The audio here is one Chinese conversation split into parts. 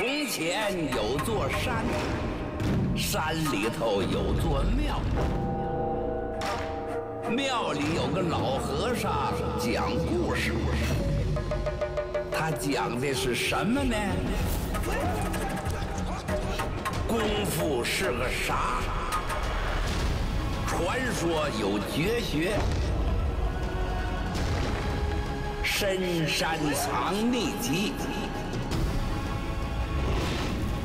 从前有座山，山里头有座庙，庙里有个老和尚讲故事。他讲的是什么呢？功夫是个啥？传说有绝学，深山藏秘籍，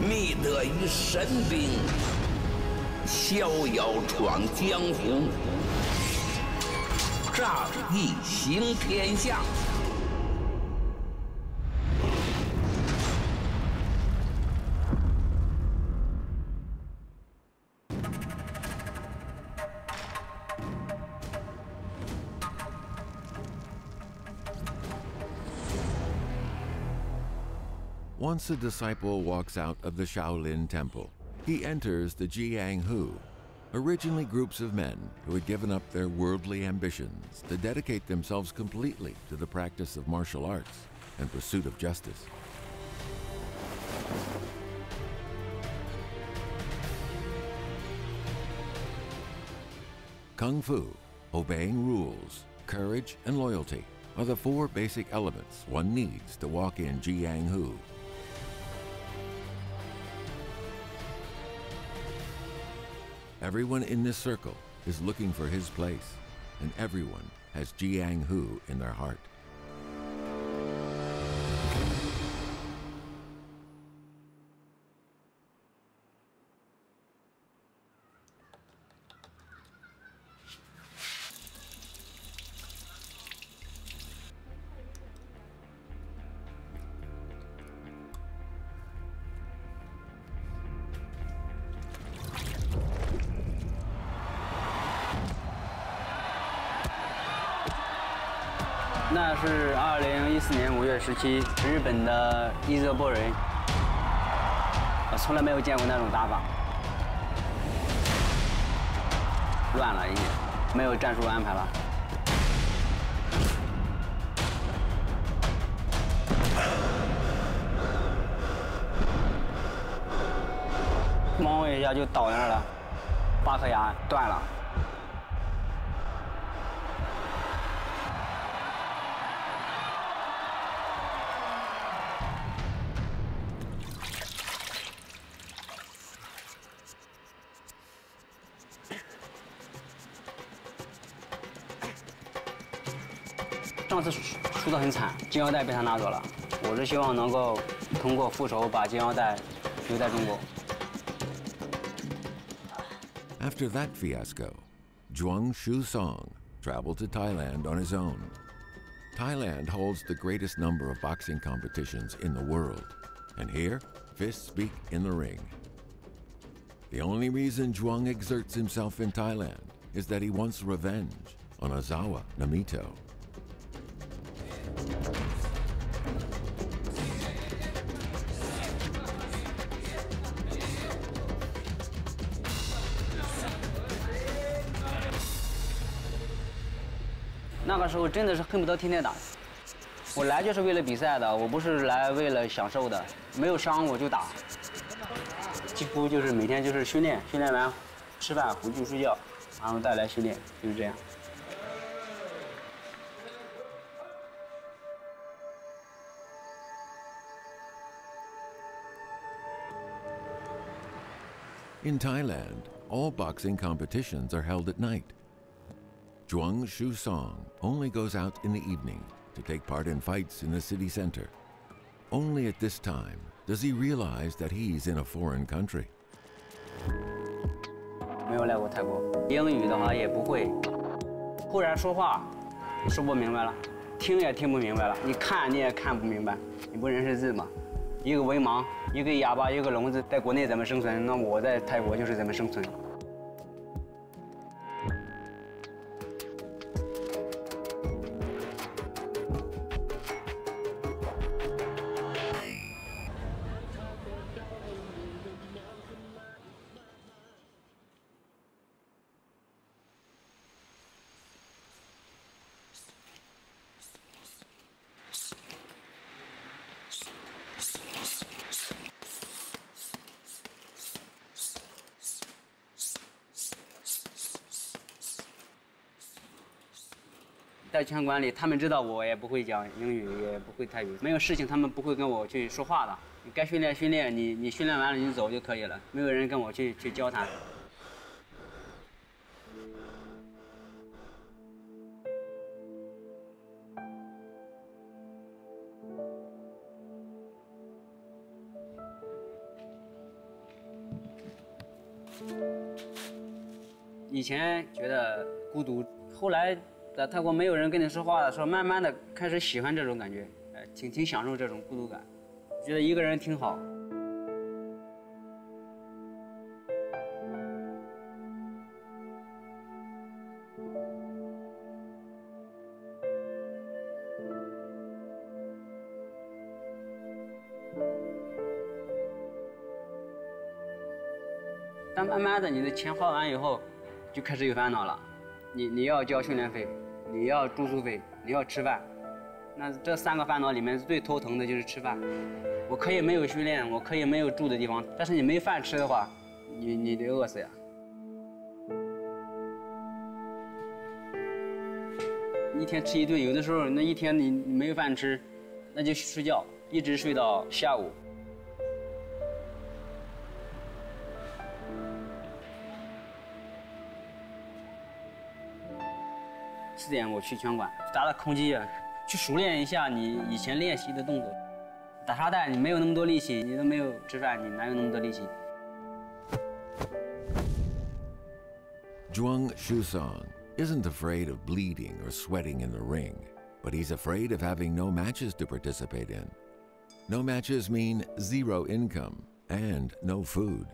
觅得一神兵，逍遥闯江湖，仗义行天下。Once a disciple walks out of the Shaolin Temple, he enters the Jiang Hu, originally groups of men who had given up their worldly ambitions to dedicate themselves completely to the practice of martial arts and pursuit of justice. Kung Fu, obeying rules, courage, and loyalty are the four basic elements one needs to walk in Jiang Hu. Everyone in this circle is looking for his place, and everyone has Jiang Hu in their heart. “那是二零一四年五月十七，日本的伊泽波人，我从来没有见过那种打法，乱了已经，没有战术安排了。咣一下就倒那儿了，八颗牙断了。得很惨，金腰带被他拿走了。我是希望能够通过复仇把金腰带留在中国。 After that fiasco, Zhuang Shusong traveled to Thailand on his own. Thailand holds the greatest number of boxing competitions in the world, and here, fists speak in the ring. The only reason Zhuang exerts himself in Thailand is that he wants revenge on Ozawa Namito. 那个时候真的是恨不得天天打。我来就是为了比赛的，我不是来为了享受的。没有伤我就打，几乎就是每天就是训练，训练完吃饭回去睡觉，然后再来训练，就是这样。In Thailand, all boxing competitions are held at night. Zhuang Shusong only goes out in the evening to take part in fights in the city center. Only at this time does he realize that he's in a foreign country. 没有来过泰国，英语的话也不会，忽然说话说不明白了，听也听不明白了，你看你也看不明白，你不认识字嘛？ 一个文盲，一个哑巴，一个聋子，在国内怎么生存？那我在泰国就是怎么生存。《在拳馆里，他们知道我也不会讲英语，也不会泰语，没有事情他们不会跟我去说话的。你该训练训练，你你训练完了你走就可以了，没有人跟我去去交谈。以前觉得孤独，后来在泰国没有人跟你说话的时候，慢慢的开始喜欢这种感觉，哎，挺挺享受这种孤独感，觉得一个人挺好。但慢慢的，你的钱花完以后，就开始有烦恼了。你你要交训练费，你要住宿费，你要吃饭。那这三个烦恼里面最头疼的就是吃饭。我可以没有训练，我可以没有住的地方，但是你没饭吃的话，你你得饿死呀。一天吃一顿，有的时候那一天你没有饭吃，那就睡觉，一直睡到下午。四点我去拳馆打打空击，去熟练一下你以前练习的动作。打沙袋你没有那么多力气，你都没有吃饭，你哪有那么多力气？Zhuang Shusong isn't afraid of bleeding or sweating in the ring, but he's afraid of having no matches to participate in. No matches mean zero income and no food.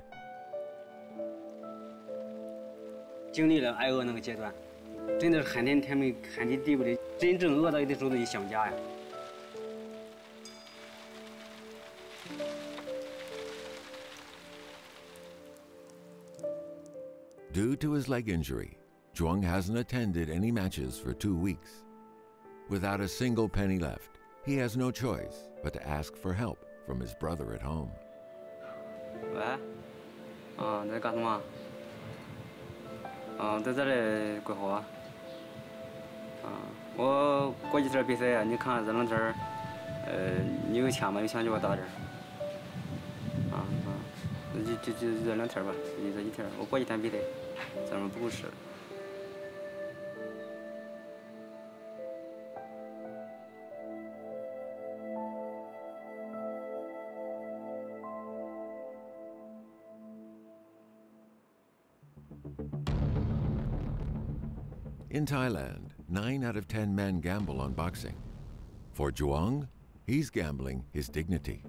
经历了挨饿那个阶段。真的是寒天天没寒天地不的，真正饿到有的时候都想家呀。Due to his leg injury, Zhuang hasn't attended any matches for two weeks. Without a single penny left, he has no choice but to ask for help from his brother at home. 喂，啊，你在干什么？ 啊，在这里怪好。啊，我过几天比赛啊，你看这两天呃，你有钱吗？有钱就给我打点啊啊，那就就就这两天吧，就这几天。我过几天比赛，咱们不够使。In Thailand, 9 out of 10 men gamble on boxing. For Zhuang, he's gambling his dignity.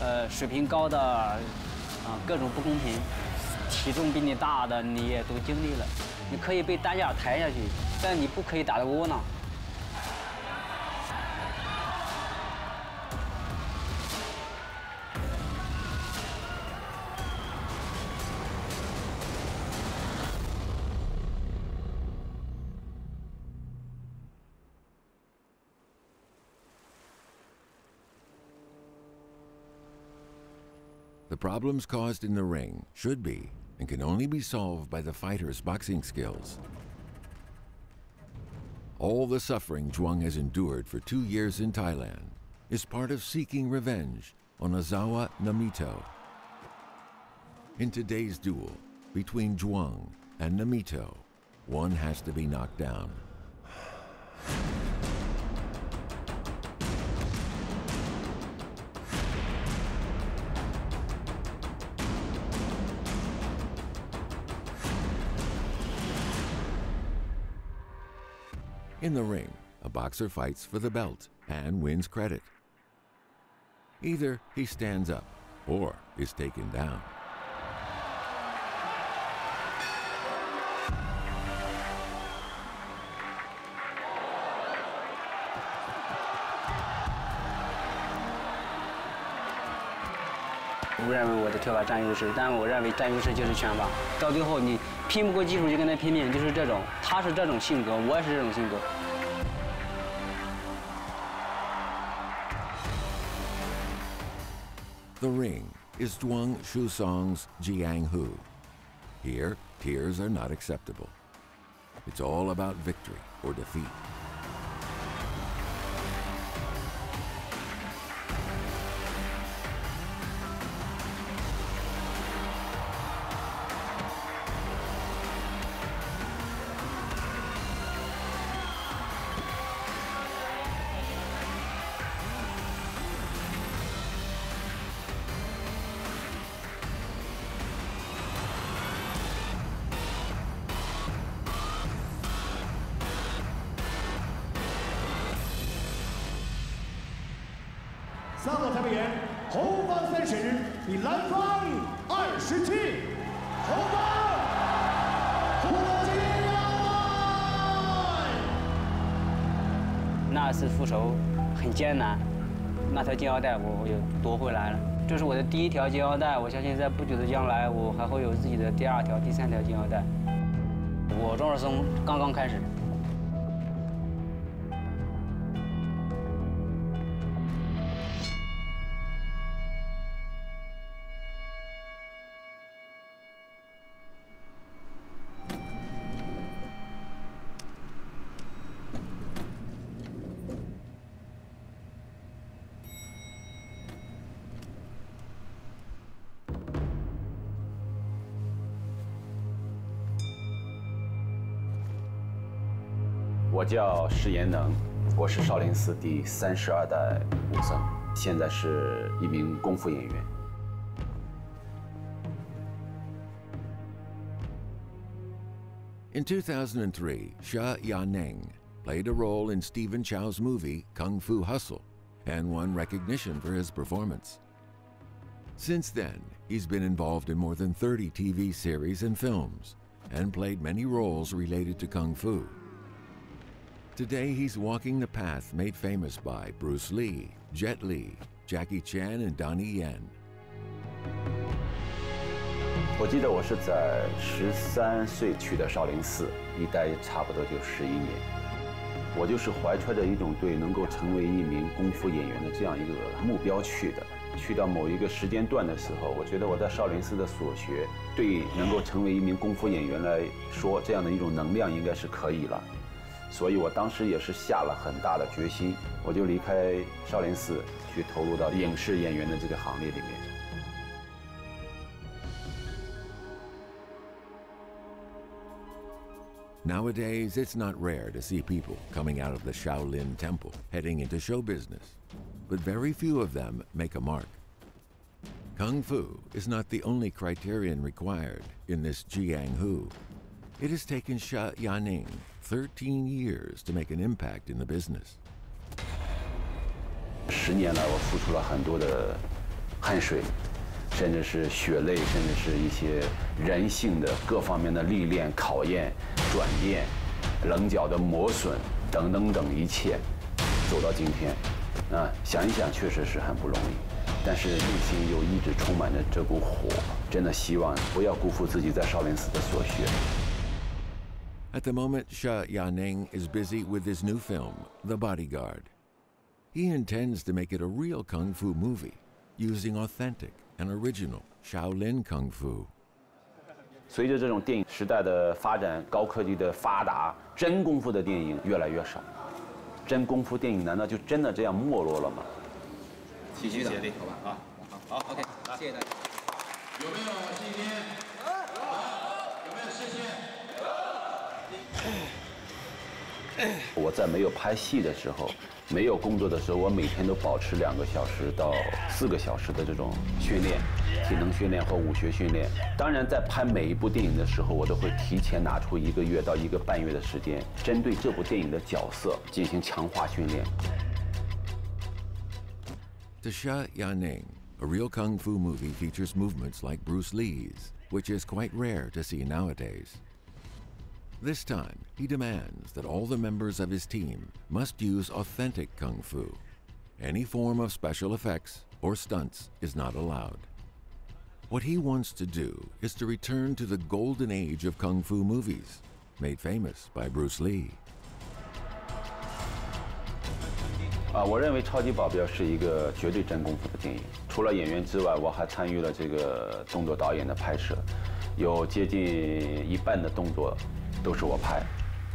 呃，水平高的，啊，各种不公平，体重比你大的你也都经历了，你可以被担架抬下去，但你不可以打得窝囊。Problems caused in the ring should be and can only be solved by the fighter's boxing skills. All the suffering Zhuang has endured for two years in Thailand is part of seeking revenge on Ozawa Namito. In today's duel between Zhuang and Namito, one has to be knocked down. In the ring, a boxer fights for the belt and wins credit. Either he stands up or is taken down. 不认为我的跳法占优势，但我认为占优势就是拳法。到最后你 拼不过技术就跟他拼命，就是这种。他是这种性格，我也是这种性格。The ring is Zhuang Shusong's Jiang Hu. Here, tears are not acceptable. It's all about victory or defeat. 红方三十，比蓝方二十七，红方金。那次复仇很艰难，那条金腰带我又夺回来了。这是我的第一条金腰带，我相信在不久的将来，我还会有自己的第二条、第三条金腰带。我庄尔松刚刚开始。叫石延能，我是少林寺第三十二代武僧，现在是一名功夫演员。In 2003, Xia Yaneng played a role in Stephen Chow's movie Kung Fu Hustle and won recognition for his performance. Since then, he's been involved in more than 30 TV series and films and played many roles related to Kung Fu. Today, he's walking the path made famous by Bruce Lee, Jet Li, Jackie Chan, and Donnie Yen. 我记得我是在十三岁去的少林寺，一待差不多就十一年。我就是怀揣着一种对能够成为一名功夫演员的这样一个目标去的。去到某一个时间段的时候，我觉得我在少林寺的所学，对能够成为一名功夫演员来说，这样的一种能量应该是可以了。所以我当时也是下了很大的决心，我就离开少林寺，去投入到影视演员的这个行列里面。Nowadays, it's not rare to see people coming out of the Shaolin Temple heading into show business, but very few of them make a mark. Kung Fu is not the only criterion required in this Jiang Hu. It has taken Xia Yaning 13 years to make an impact in the business. 十年来，我付出了很多的汗水，甚至是血泪，甚至是一些人性的各方面的历练、考验、转变、棱角的磨损等等等一切，走到今天。啊，想一想，确实是很不容易，但是内心又一直充满着这股火，真的希望不要辜负自己在少林寺的所学。At the moment, Xia Yaning is busy with his new film, The Bodyguard. He intends to make it a real kung fu movie, using authentic and original Shaolin Kung Fu. 随着这种电影时代的发展，高科技的发达，真功夫的电影越来越少。真功夫电影难道就真的这样没落了吗？继续协力，好吧？啊，好，好，OK，谢谢大家。有没有信心？ 我在没有拍戏的时候，没有工作的时候，我每天都保持两个小时到四个小时的这种训练，体能训练和武学训练。当然，在拍每一部电影的时候，我都会提前拿出一个月到一个半月的时间，针对这部电影的角色进行强化训练。To Sha Yaning, a real kung fu movie features movements like Bruce Lee's, which is quite rare to see nowadays. This time, he demands that all the members of his team must use authentic kung fu. Any form of special effects or stunts is not allowed. What he wants to do is to return to the golden age of kung fu movies, made famous by Bruce Lee. 啊，我认为《超级保镖》是一个绝对真功夫的电影。除了演员之外，我还参与了这个动作导演的拍摄，有接近一半的动作 都是我拍，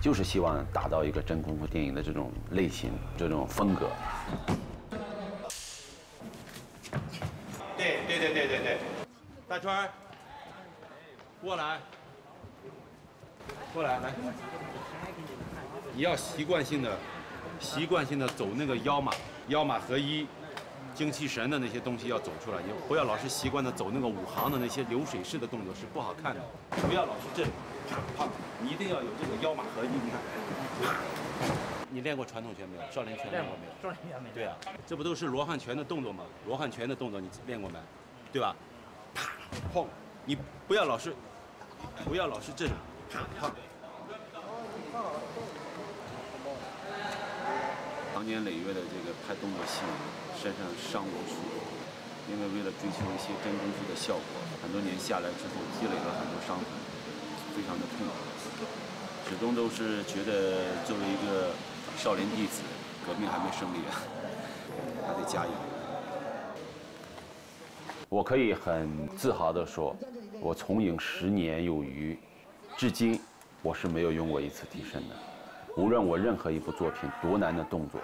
就是希望打造一个真功夫电影的这种类型、这种风格。对对对对对对，大川，过来，过来来，你要习惯性的、习惯性的走那个腰马、腰马合一、精气神的那些东西要走出来，你不要老是习惯的走那个五行的那些流水式的动作是不好看的，不要老是这里，啪啪，你一定要有这个腰马合一，你看。你练过传统拳没有？少林拳练过没有？少林拳没有。对啊，这不都是罗汉拳的动作吗？罗汉拳的动作你练过没？对吧？啪，砰！你不要老是，不要老是这种，啪啪。长年累月的这个拍动作戏，身上伤无数，因为为了追求一些真功夫的效果，很多年下来之后积累了很多伤痕，非常的痛苦。始终都是觉得作为一个少林弟子，革命还没胜利啊，还得加油。我可以很自豪地说，我从影十年有余，至今我是没有用过一次替身的。无论我任何一部作品多难的动作，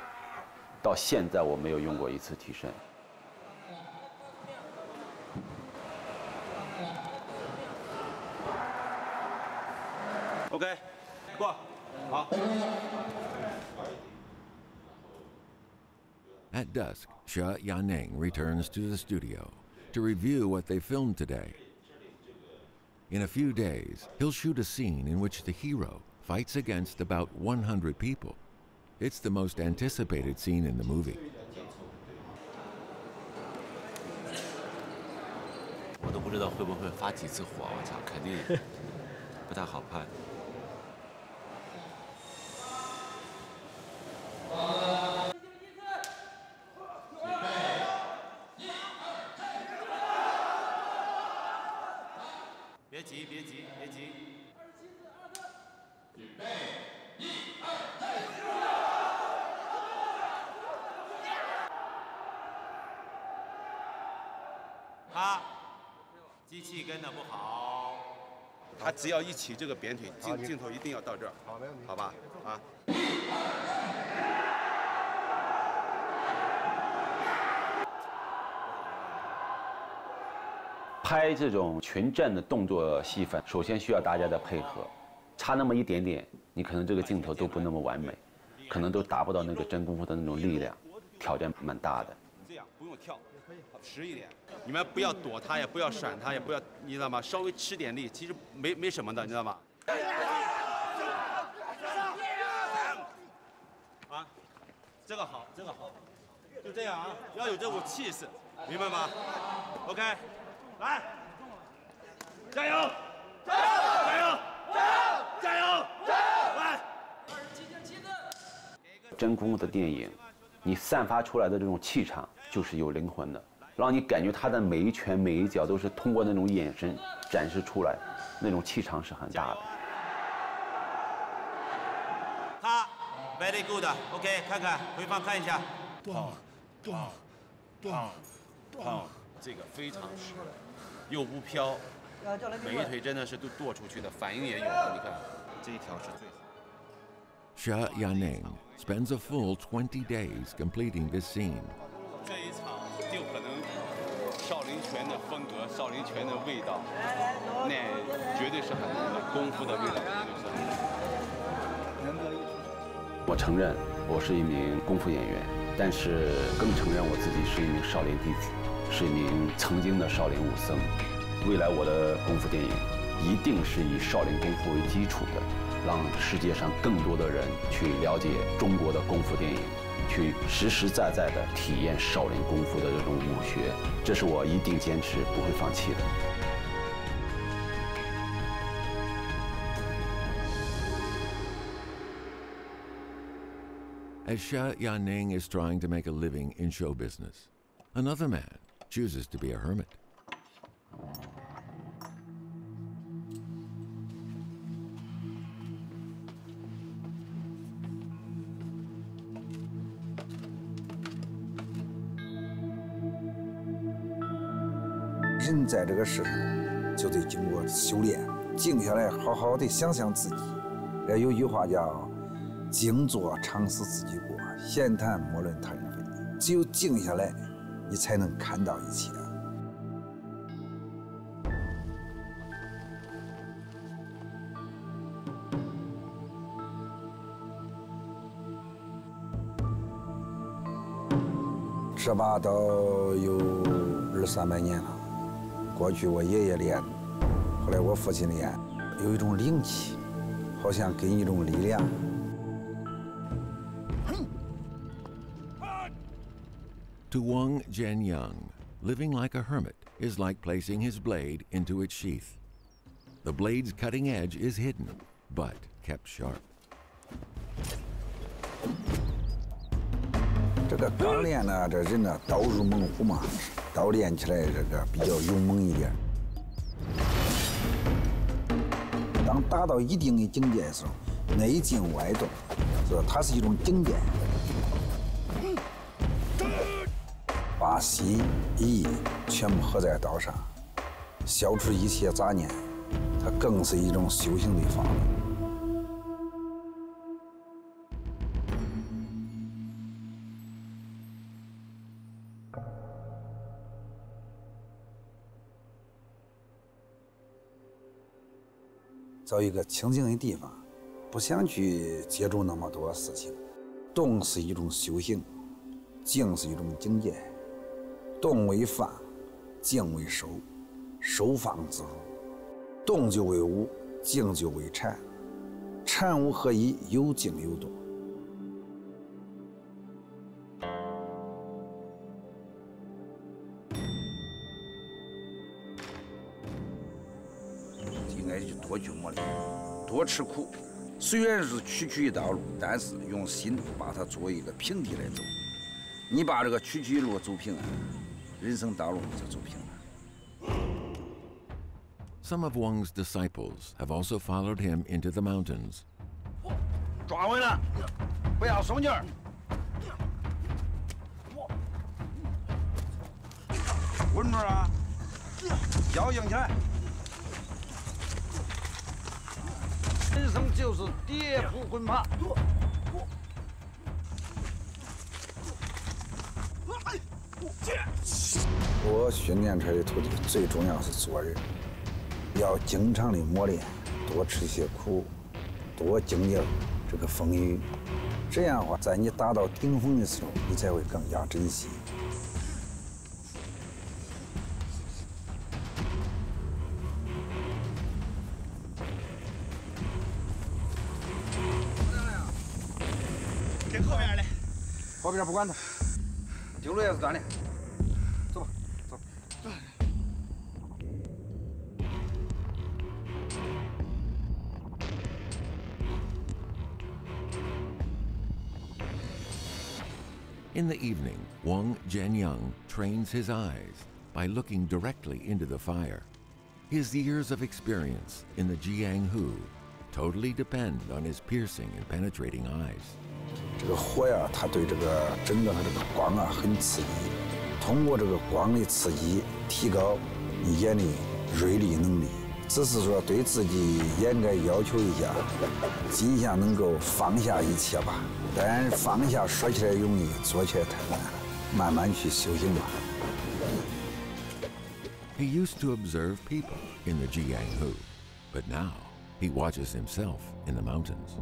到现在我没有用过一次替身。OK，过，好。 At dusk, Xia Yanning returns to the studio to review what they filmed today. In a few days, he'll shoot a scene in which the hero fights against about 100 people. It's the most anticipated scene in the movie. 我都不知道会不会发几次火，我操，肯定不太好拍。 机器跟的不好，他只要一起这个扁腿，镜镜头一定要到这儿，好，没问题，好吧，啊。拍这种群战的动作戏份，首先需要大家的配合，差那么一点点，你可能这个镜头都不那么完美，可能都达不到那个真功夫的那种力量，挑战蛮大的。这样不用跳，实一点。你们不要躲他，也不要闪他，也不要，你知道吗？稍微吃点力，其实没没什么的，你知道吗？啊，这个好，这个好，就这样啊，要有这股气势，明白吗？OK，来，加油，加油，加油，加油加油加油，来。真功夫的电影，你散发出来的这种气场就是有灵魂的，让你感觉他的每一拳每一脚都是通过那种眼神展示出来，那种气场是很大的。他 very good，OK，、看看回放看一下。咚咚咚胖，这个非常实，又不飘，每一腿真的是都跺出去的，反应也有的。你看，这一条是最好。Xia Yanning spends a full 20 days completing this scene. 拳的风格，少林拳的味道，那绝对是很浓的功夫的味道，我承认我是一名功夫演员，但是更承认我自己是一名少林弟子，是一名曾经的少林武僧。未来我的功夫电影一定是以少林功夫为基础的，让世界上更多的人去了解中国的功夫电影，去实实在在的体验少林功夫的这种武学。这是我一定坚持不会放弃的。As Xia Yanning is trying to make a living in show business, another man chooses to be a hermit. 在这个世上就得经过修炼，静下来好好的想想自己。哎，有句话叫“静坐常思自己过，闲谈莫论他人非”。只有静下来，你才能看到一切。这把刀有二三百年了。过去我爷爷练，后来我父亲练，有一种灵气，好像给你一种力量。To Wang Jianyang, living like a hermit is like placing his blade into its sheath. The blade's cutting edge is hidden, but kept sharp. 这个刚练呢，这人呢，刀入猛虎嘛， 刀练起来这个比较勇猛一点。当达到一定的境界的时候，内静外动，是吧？它是一种境界。把心意全部合在刀上，消除一切杂念，它更是一种修行的方法。找一个清静的地方，不想去接触那么多事情。动是一种修行，静是一种境界。动为放，静为收，收放自如。动就为无，静就为禅。禅无合一，有静有动。吃苦。虽然是区区一道路，但是用心把它作为一个平地来走。你把这个区区路走平了，人生道路就走平了。Some of Wang's disciples have also followed him into the mountains. 抓稳了，不要松劲儿。稳住啊！腰硬起来。人生就是跌扑滚爬。我训练出来的徒弟，最重要是做人，要经常的磨练，多吃些苦，多经历这个风雨，这样的话，在你达到顶峰的时候，你才会更加珍惜。不管他，丢路也是锻炼。走吧，走。 In the evening, Wang Jianyang trains his eyes by looking directly into the fire. His years of experience in the Jiang Hu totally depend on his piercing and penetrating eyes. 这个火呀，它对这个整个它这个光啊很刺激，通过这个光的刺激，提高你眼的锐利能力。只是说对自己也应该要求一下，尽量能够放下一切吧。但放下说起来容易，做起来太难了。慢慢去修行吧。He used to observe people in the Jiang Hu, but now he watches himself in the mountains.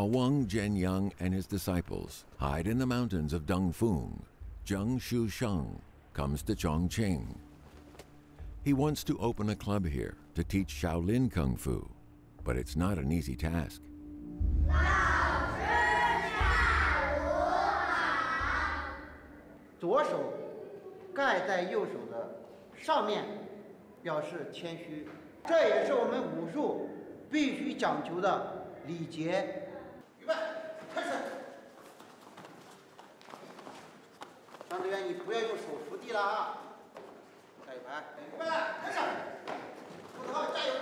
While Wang Jianyang and his disciples hide in the mountains of Dongfeng, Zheng Shusheng comes to Chongqing. He wants to open a club here to teach Shaolin Kung Fu, but it's not an easy task. 不要用手扶地了啊！下一排，预备，开始。不好，加油，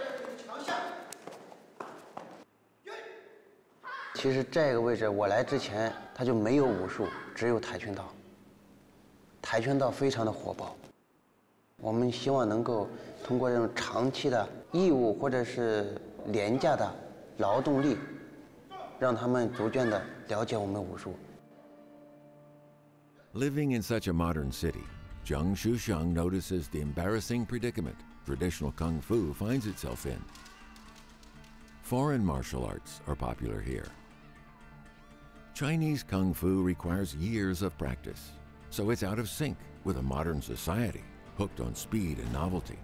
强项。其实这个位置我来之前，他就没有武术，只有跆拳道。跆拳道非常的火爆，我们希望能够通过这种长期的义务或者是廉价的劳动力，让他们逐渐的了解我们武术。Living in such a modern city, Zheng Shusheng notices the embarrassing predicament traditional kung fu finds itself in. Foreign martial arts are popular here. Chinese kung fu requires years of practice, so it's out of sync with a modern society hooked on speed and novelty.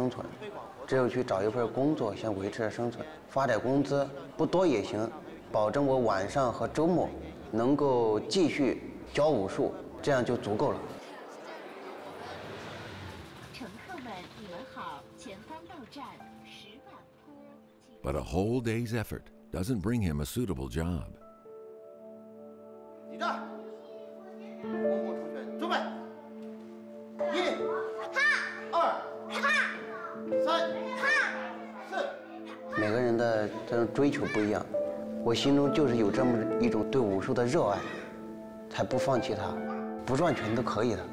生存，只有去找一份工作先维持着生存，发点工资不多也行，保证我晚上和周末能够继续教武术，这样就足够了。乘客们，你们好，前方到站石板坡。But a whole day's effort doesn't bring him a suitable job. 立正，公共同学，准备，一，二，三，四。每个人的这种追求不一样，我心中就是有这么一种对武术的热爱，才不放弃它，不赚钱都可以的。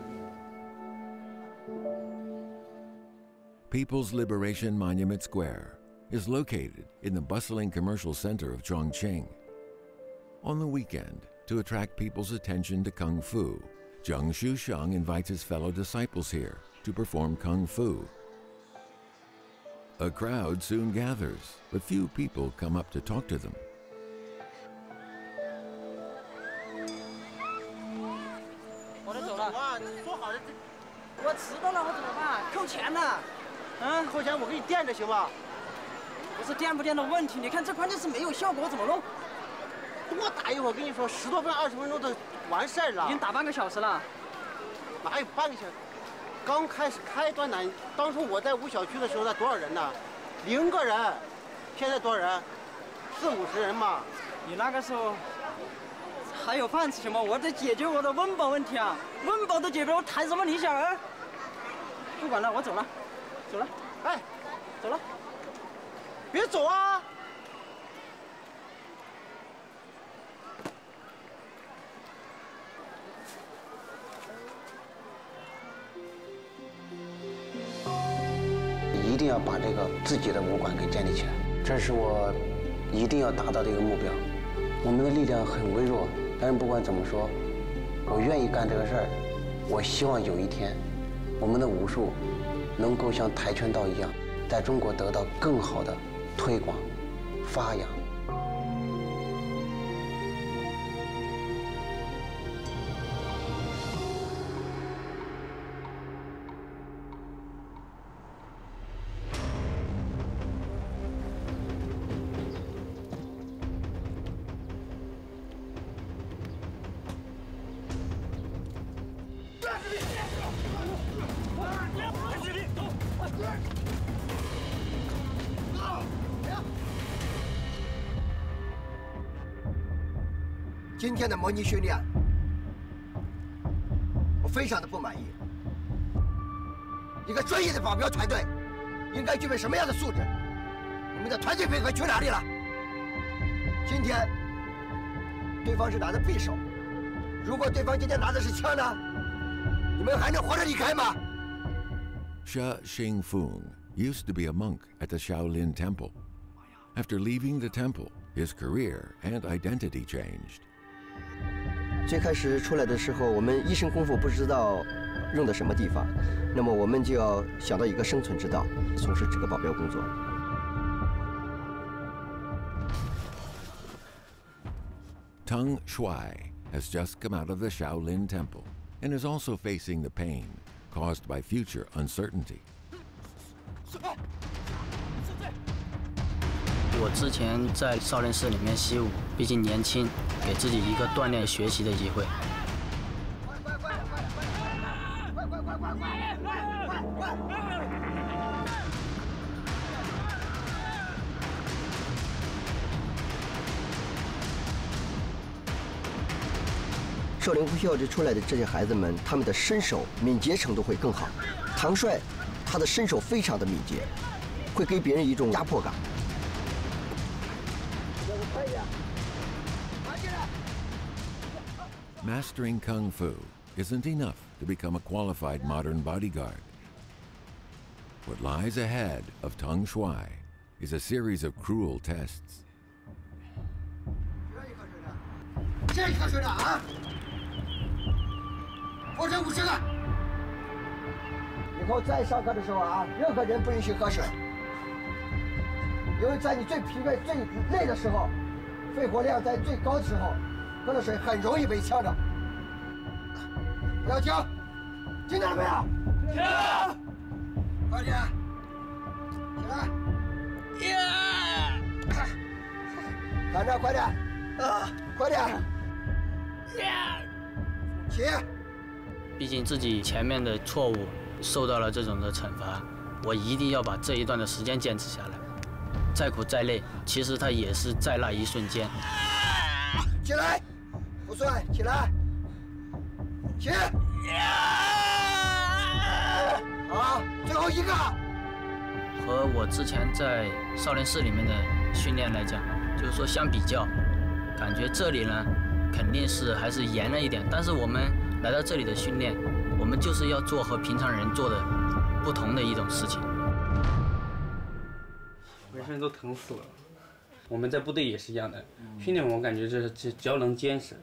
People's Liberation Monument Square is located in the bustling commercial center of Chongqing. On the weekend, to attract people's attention to Kung Fu, Zheng Shusheng invites his fellow disciples here to perform Kung Fu. A crowd soon gathers, but few people come up to talk to them. 我得走了啊！说好的，我迟到了，我怎么办？扣钱呢？啊，扣钱我给你垫着行吧？不是垫不垫的问题，你看这关键是没有效果，我怎么弄？多打一会儿，我跟你说，十多分、二十分钟都完事儿了。已经打半个小时了，哪有半个小时？刚开始开端呢，当初我在五小区的时候，那多少人呢？零个人，现在多少人？四五十人嘛。你那个时候还有饭吃行吗？我得解决我的温饱问题啊！温饱都解决，我谈什么理想啊？不管了，我走了，走了。哎，走了。别走啊！要把这个自己的武馆给建立起来，这是我一定要达到的一个目标。我们的力量很微弱，但是不管怎么说，我愿意干这个事儿。我希望有一天，我们的武术能够像跆拳道一样，在中国得到更好的推广、发扬。今天的模拟训练，我非常的不满意。一个专业的保镖团队应该具备什么样的素质？你们的团队配合去哪里了？今天对方是拿的匕首，如果对方今天拿的是枪呢，你们还能活着离开吗？Sha Xingfeng used to be a monk at the Shaolin Temple. After leaving the temple, his career and identity changed. 最开始出来的时候，我们一身功夫不知道用的什么地方，那么我们就要想到一个生存之道，从事这个保镖工作。Teng Shuai has just come out of the Shaolin Temple and is also facing the pain caused by future uncertainty. 我之前在少林寺里面习武，毕竟年轻，给自己一个锻炼学习的机会。少林武校这出来的这些孩子们，他们的身手敏捷程度会更好。唐帅，他的身手非常的敏捷，会给别人一种压迫感。Mastering Kung Fu isn't enough to become a qualified modern bodyguard. What lies ahead of Teng Shuai is a series of cruel tests. 喝的水，很容易被呛着。不要停，听见了没有？听。快点，起来。看着，快点，啊，快点。起。毕竟自己前面的错误受到了这种的惩罚，我一定要把这一段的时间坚持下来。再苦再累，其实它也是在那一瞬间。起来，不算，起来，起。好，最后一个。和我之前在少林寺里面的训练来讲，就是说相比较，感觉这里呢肯定是还是严了一点，但是我们。来到这里的训练，我们就是要做和平常人做的不同的一种事情。浑身都疼死了。我们在部队也是一样的，训练我感觉就是只只要能坚持，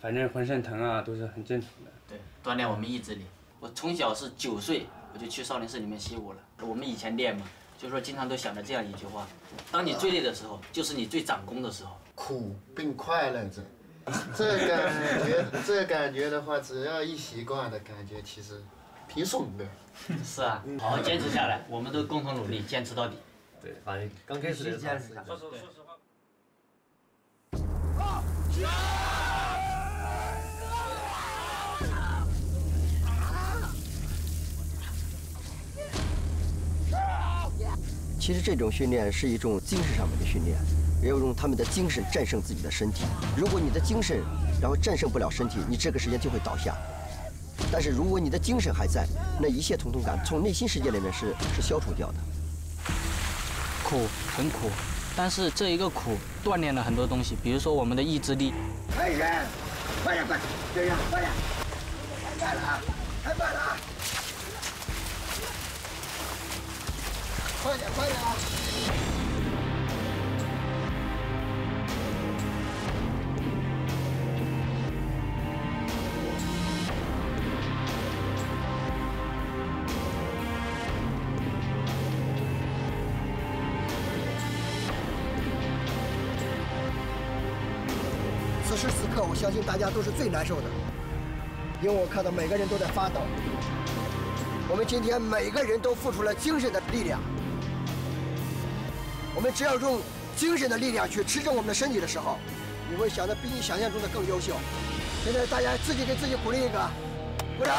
反正浑身疼啊都是很正常的。对，锻炼我们意志力。我从小是九岁我就去少林寺里面习武了。我们以前练嘛，就是说经常都想着这样一句话：当你最累的时候，就是你最长功的时候。苦并快乐着。这感觉，这感觉的话，只要一习惯的感觉，其实挺爽的。是啊，好好坚持下来，我们都共同努力，坚持到底。对，反正刚开始的坚持。说说说实话。其实这种训练是一种精神上面的训练。要用他们的精神战胜自己的身体。如果你的精神然后战胜不了身体，你这个时间就会倒下。但是如果你的精神还在，那一切疼痛感从内心世界里面是是消除掉的。苦很苦，但是这一个苦锻炼了很多东西，比如说我们的意志力。开始，快点快点，这样快点，太慢了啊，太慢了啊，快点快点啊！相信大家都是最难受的，因为我看到每个人都在发抖。我们今天每个人都付出了精神的力量，我们只要用精神的力量去支撑我们的身体的时候，你会想的比你想象中的更优秀。现在大家自己给自己鼓励一个，鼓掌。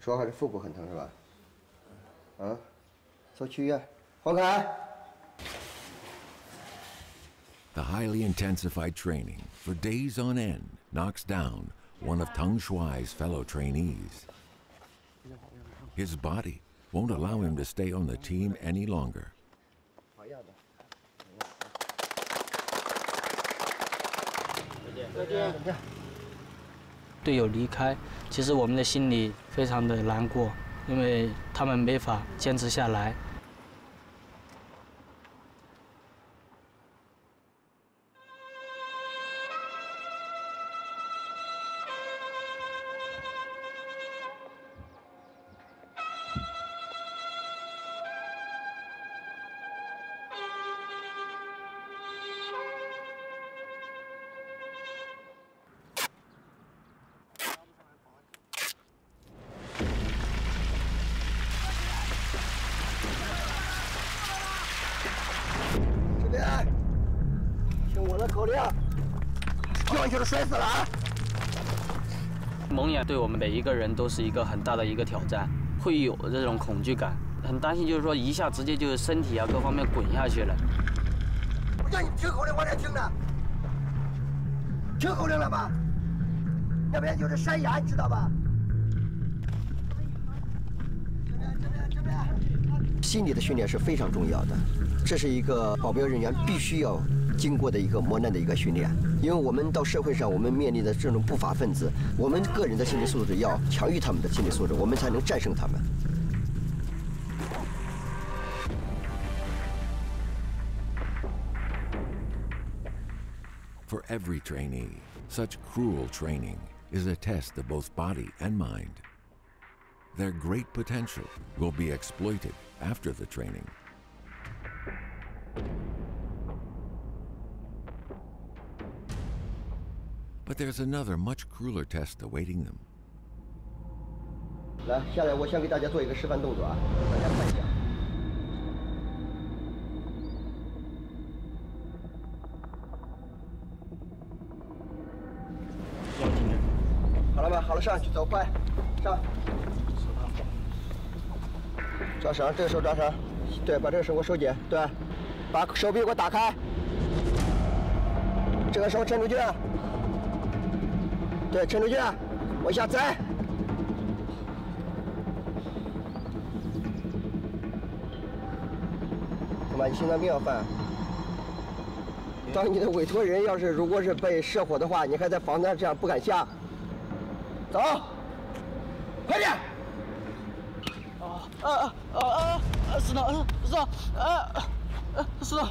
说还是腹部很疼是吧？啊，走去医院，黄凯。The highly intensified training for days on end knocks down one of Tang Shuai's fellow trainees. His body won't allow him to stay on the team any longer. 每一个人都是一个很大的一个挑战，会有这种恐惧感，很担心，就是说一下直接就是身体啊各方面滚下去了。我叫你听口令，往哪听呢？听口令了吗？那边就是山崖，你知道吧？心理的训练是非常重要的，这是一个保镖人员必须要经过的一个磨难的一个训练。因为我们到社会上，我们面临的这种不法分子，我们个人的心理素质要强于他们的心理素质，我们才能战胜他们。 For every trainee, such cruel training is a test of both body and mind. Their great potential will be exploited after the training. There's another much crueler test awaiting them. 来，下来，我先给大家做一个示范动作啊，大家看一下。好了吧，好了，上去，走，快，上。抓绳，这个手抓绳，对，把这个手给我收紧，对，把手臂给我打开，这个手伸出去，对，抻出去，往下栽。干嘛？你心脏病要犯？当你的委托人要是如果是被射火的话，你还在房子上这样不敢下。走，快点！啊啊啊啊！石头，石头，啊啊！石头，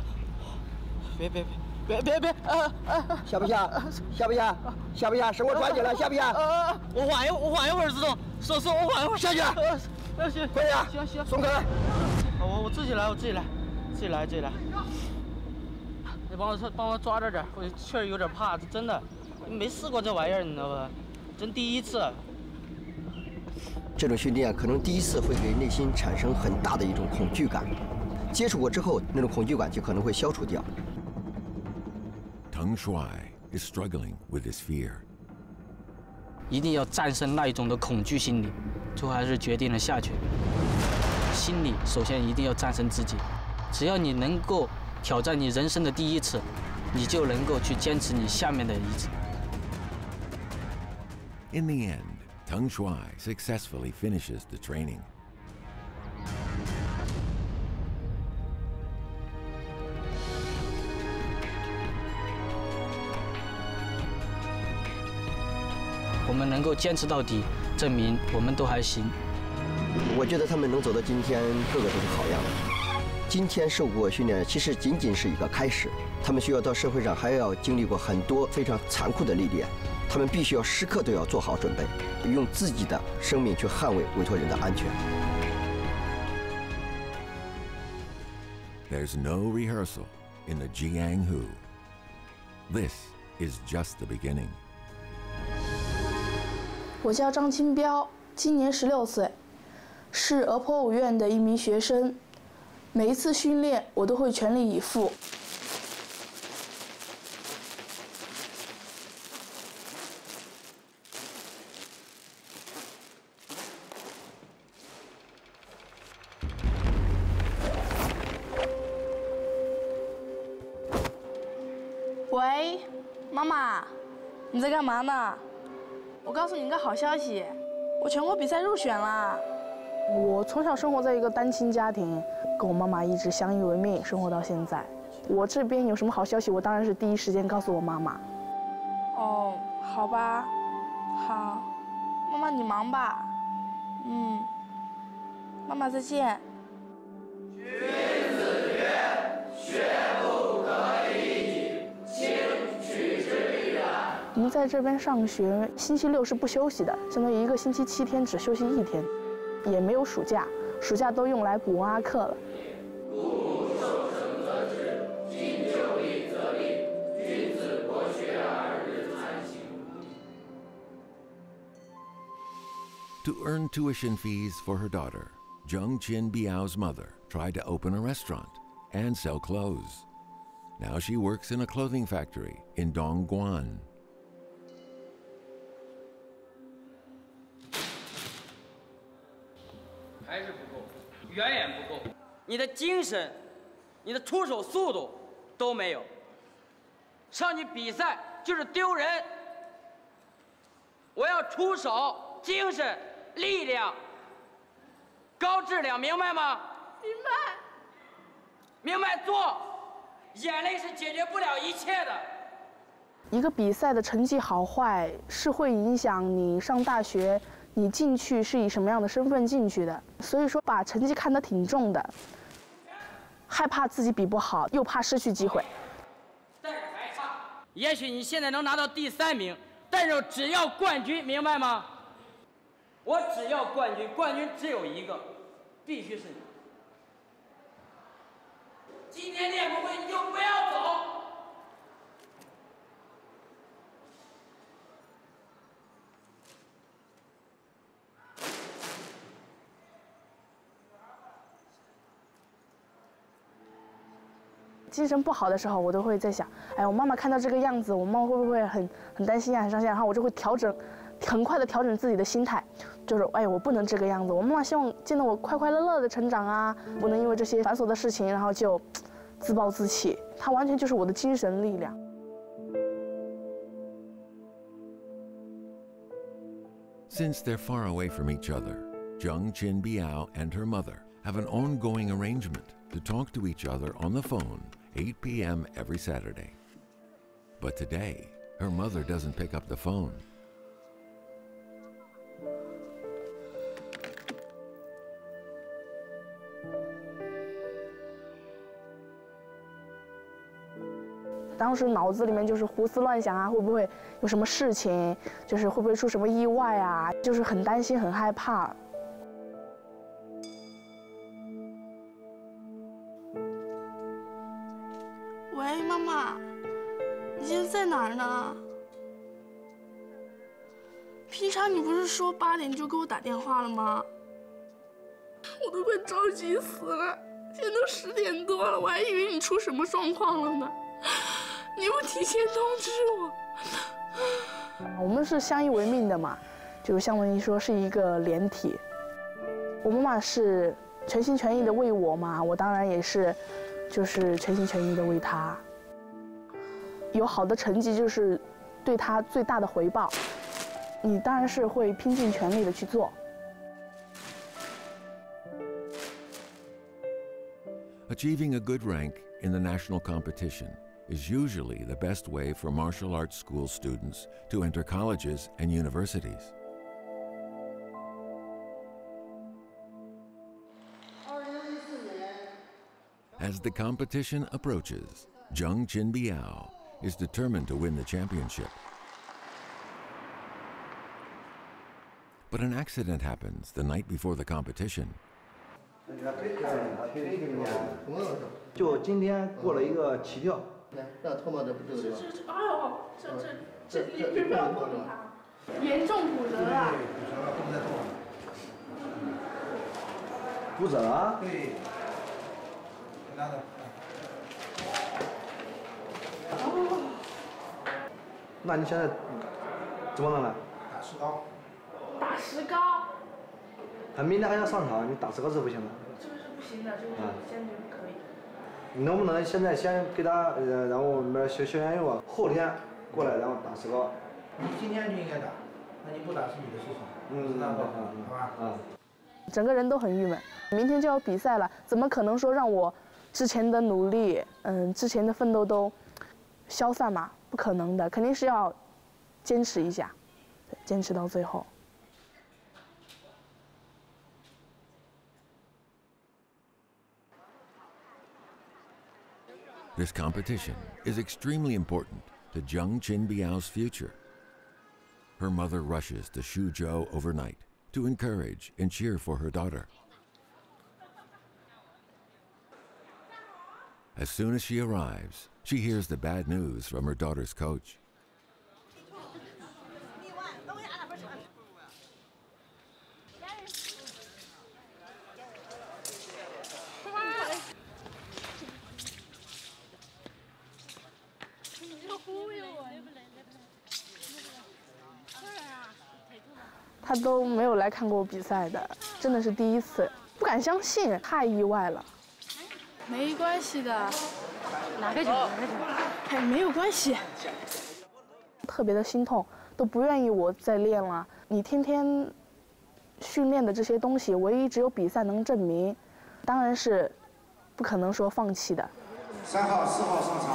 别别别别别别！啊啊！下不下？下不下？下不下？绳我抓紧了，下不下？啊！我缓一我缓一会儿，石头，石头，石头，我缓一会儿。下去！啊，行，快点！行行，松开！我我自己来，我自己来，自己来，自己来。你帮我帮我抓着点，我确实有点怕，这真的没试过这玩意儿，你知道吧？真第一次。这种训练可能第一次会给内心产生很大的一种恐惧感，接触过之后，那种恐惧感就可能会消除掉。Teng Shuai is struggling with his fear. 一定要战胜那一种的恐惧心理，最后还是决定了下去。心理首先一定要战胜自己，只要你能够挑战你人生的第一次，你就能够去坚持你下面的一次。 In the end, Teng Shuai successfully finishes the training. 们能够坚持到底，证明我们都还行。我觉得他们能走到今天，个个都是好样的。今天受过训练，其实仅仅是一个开始，他们需要到社会上还要经历过很多非常残酷的历练，他们必须要时刻都要做好准备，用自己的生命去捍卫委托人的安全。There's no rehearsal in the Jianghu. This is just the beginning. 我叫张清标，今年十六岁，是俄坡五院的一名学生。每一次训练，我都会全力以赴。喂，妈妈，你在干嘛呢？我告诉你一个好消息，我全国比赛入选了！我从小生活在一个单亲家庭，跟我妈妈一直相依为命，生活到现在。我这边有什么好消息，我当然是第一时间告诉我妈妈。哦，好吧，好，妈妈你忙吧，嗯，妈妈再见。在这边上学，星期六是不休息的，相当于一个星期七天只休息一天，也没有暑假，暑假都用来补文化课了。故受成则之，今就立则立，君子国学而日参行。 To earn tuition fees for her daughter, Jung Chin Biao's mother tried to open a restaurant and sell clothes. Now she works in a clothing factory in Dongguan. 远远不够。你的精神，你的出手速度都没有。上去比赛就是丢人。我要出手，精神、力量、高质量，明白吗？明白。明白做，眼泪是解决不了一切的。一个比赛的成绩好坏是会影响你上大学，你进去是以什么样的身份进去的。所以说，把成绩看得挺重的，害怕自己比不好，又怕失去机会。但是还差也许你现在能拿到第三名，但是只要冠军，明白吗？我只要冠军，冠军只有一个，必须是你。今天练不会你就不要走。精神不好的时候，我都会在想，哎，我妈妈看到这个样子，我妈妈会不会很很担心啊，很伤心？然后我就会调整，很快的调整自己的心态，就是，哎，我不能这个样子。我妈妈希望见到我快快乐乐的成长啊，不能因为这些繁琐的事情，然后就自暴自弃。她完全就是我的精神力量。Since they're far away from each other, Jung Chin Biao and her mother have an ongoing arrangement to talk to each other on the phone 8 p.m. every Saturday. But today, her mother doesn't pick up the phone. 当时脑子里面就是胡思乱想啊，会不会有什么事情？就是会不会出什么意外啊？就是很担心，很害怕。喂，妈妈，你现在在哪儿呢？平常你不是说八点就给我打电话了吗？我都快着急死了，现在都十点多了，我还以为你出什么状况了呢。你不提前通知我？我们是相依为命的嘛，就相当于说是一个连体。我妈妈是全心全意的为我嘛，我当然也是，就是全心全意的为她。有好的成绩就是对她最大的回报，你当然是会拼尽全力的去做。Achieving a good rank in the national competition is usually the best way for martial arts school students to enter colleges and universities. As the competition approaches, Zheng Qinbiao is determined to win the championship. But an accident happens the night before the competition. 就今天过了一个起跳， 让脱毛的不就是吗？哎呦，这这这你不要碰它，严重骨折了。骨折了。对。拿着。哦。那你现在怎么弄呢？打石膏。打石膏。他明天还要上场，你打石膏是不行的。这个是不行的，这个是坚决不可以。你能不能现在先给他，呃，然后我们消消炎药啊，后天过来然后打石膏。你今天就应该打，那你不打是你的事情，嗯，知道吧？好吧。嗯。整个人都很郁闷，明天就要比赛了，怎么可能说让我之前的努力，嗯，之前的奋斗都消散嘛？不可能的，肯定是要坚持一下，坚持到最后。This competition is extremely important to Zheng Qinbiao's future. Her mother rushes to Xuzhou overnight to encourage and cheer for her daughter. As soon as she arrives, she hears the bad news from her daughter's coach. 来看过我比赛的，真的是第一次，不敢相信，太意外了。没关系的，拿个酒，拿个酒？哎，没有关系。特别的心痛，都不愿意我再练了。你天天训练的这些东西，唯一只有比赛能证明，当然是不可能说放弃的。三号、四号上场。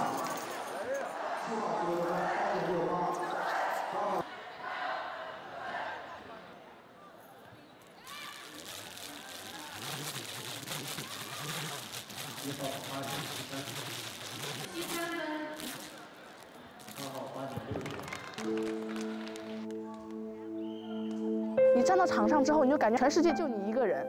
之后，你就感觉全世界就你一个人。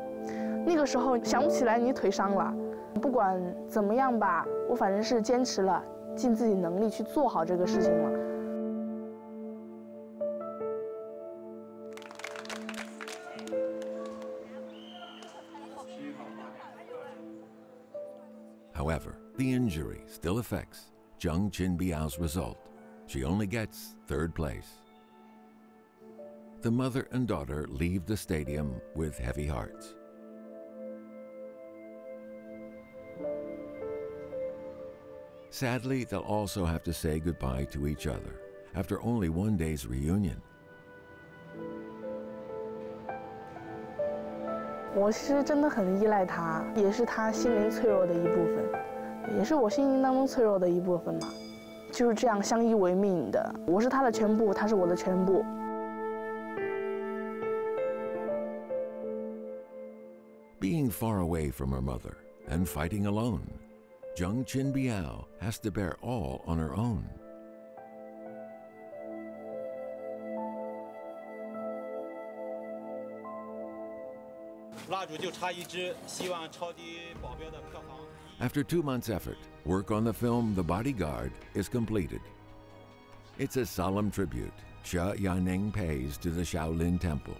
那个时候想不起来你腿伤了，不管怎么样吧，我反正是坚持了，尽自己能力去做好这个事情了。However, the injury still affects Zheng Qinbiao's result. She only gets third place. The mother and daughter leave the stadium with heavy hearts. Sadly, they'll also have to say goodbye to each other after only one day's reunion. 我是真的很依赖他，也是他心灵脆弱的一部分，也是我心灵当中脆弱的一部分嘛。就是这样相依为命的，我是他的全部，他是我的全部。 Being far away from her mother and fighting alone, Zheng Qinbiao has to bear all on her own. After two months' effort, work on the film The Bodyguard is completed. It's a solemn tribute Xia Yaneng pays to the Shaolin Temple.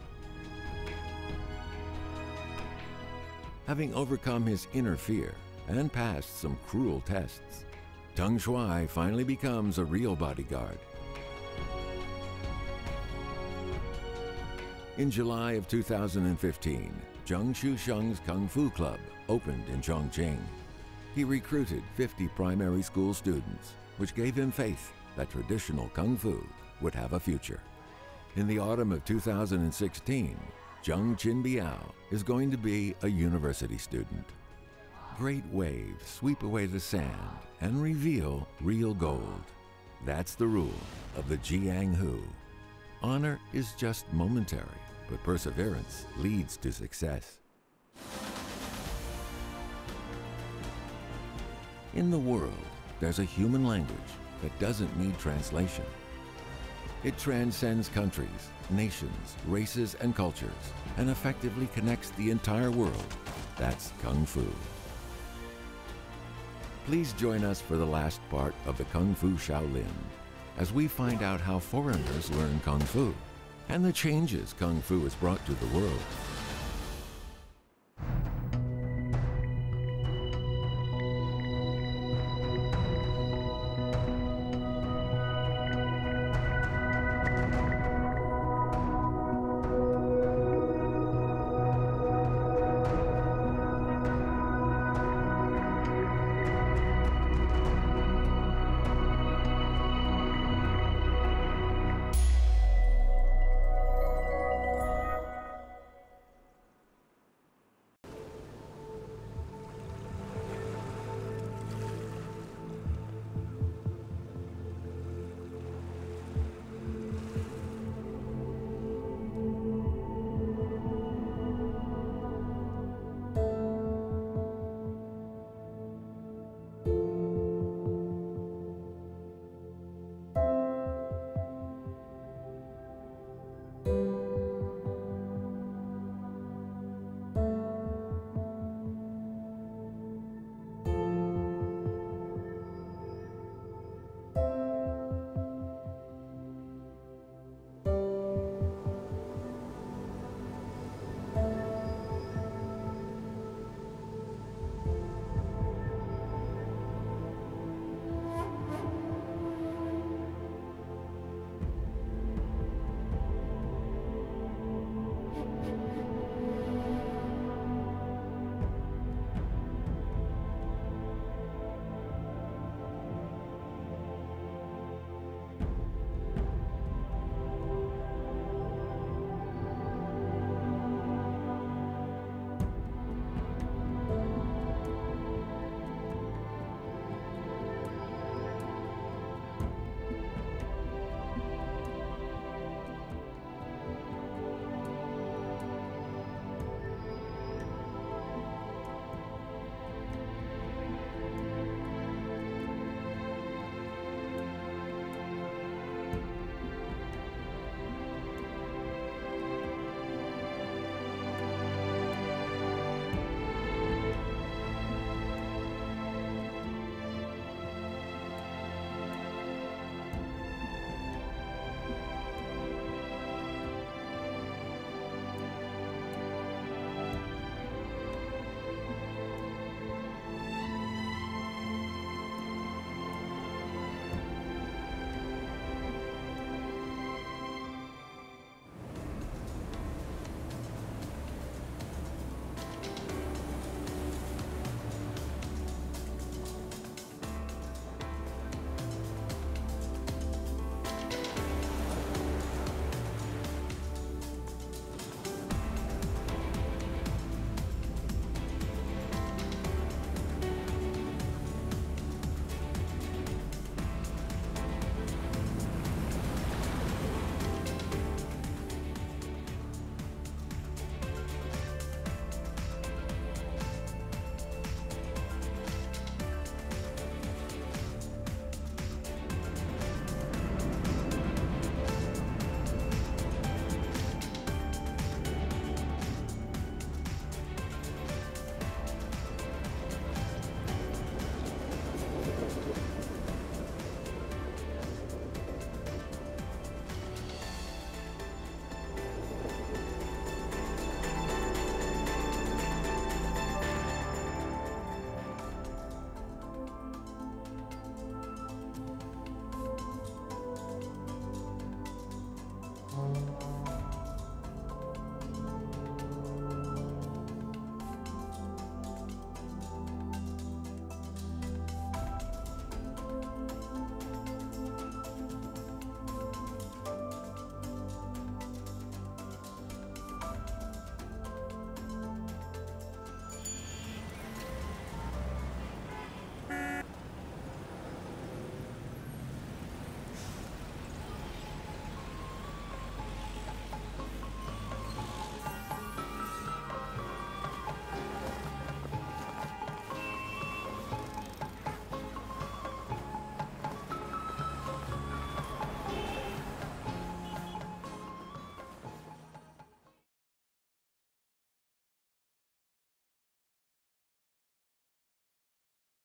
Having overcome his inner fear and passed some cruel tests, Teng Shuai finally becomes a real bodyguard. In July of 2015, Zheng Shusheng's Kung Fu Club opened in Chongqing. He recruited 50 primary school students, which gave him faith that traditional Kung Fu would have a future. In the autumn of 2016, Zheng Qinbiao is going to be a university student. Great waves sweep away the sand and reveal real gold. That's the rule of the Jiang Hu. Honor is just momentary, but perseverance leads to success. In the world, there's a human language that doesn't need translation. It transcends countries, nations, races, and cultures, and effectively connects the entire world. That's Kung Fu. Please join us for the last part of the Kung Fu Shaolin as we find out how foreigners learn Kung Fu and the changes Kung Fu has brought to the world.